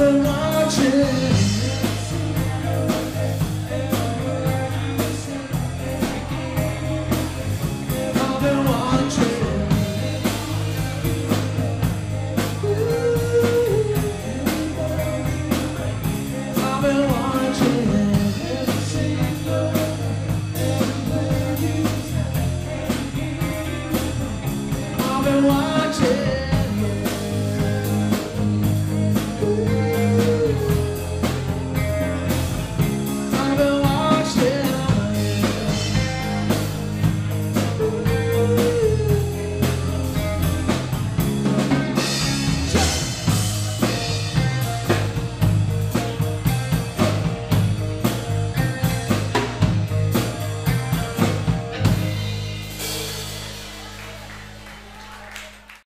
the margin